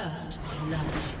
First blood.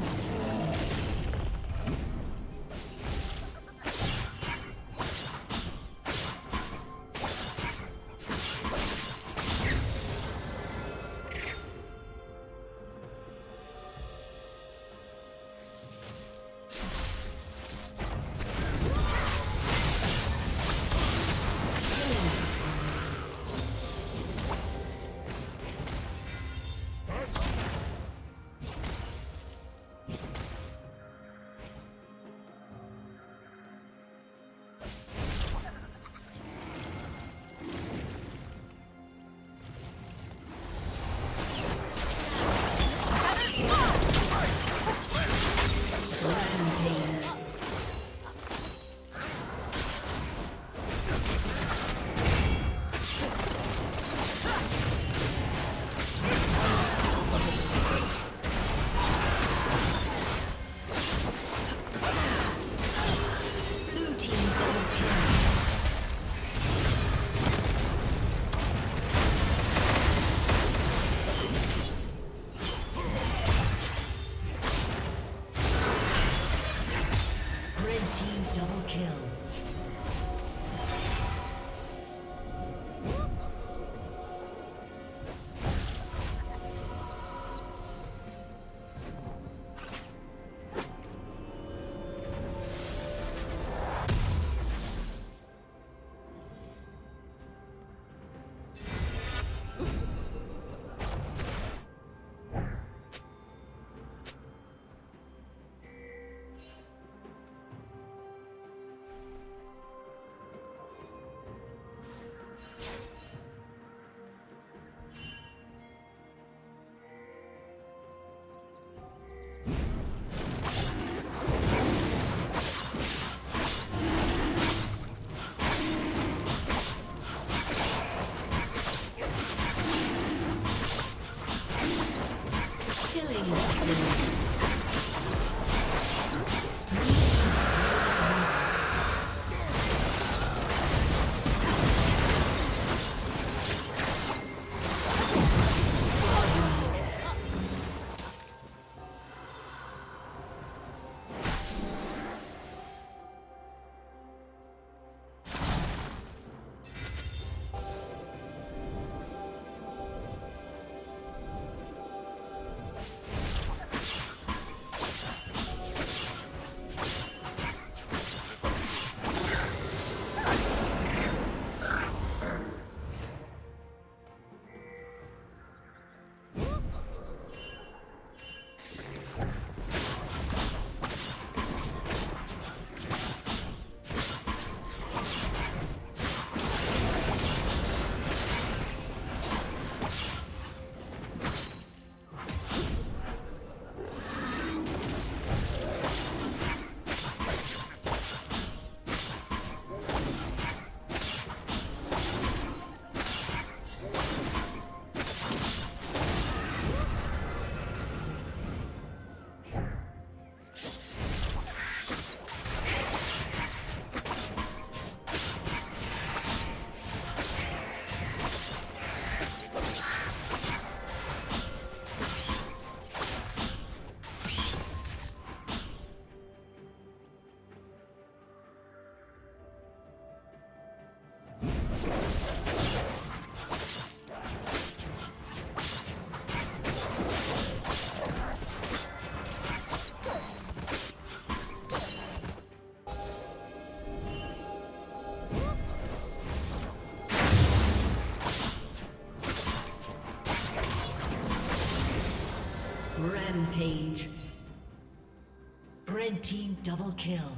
何? Double kill.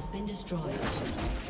Has been destroyed.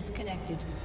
Disconnected.